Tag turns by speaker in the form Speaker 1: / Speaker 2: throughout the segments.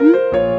Speaker 1: Música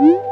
Speaker 1: Mm-hmm.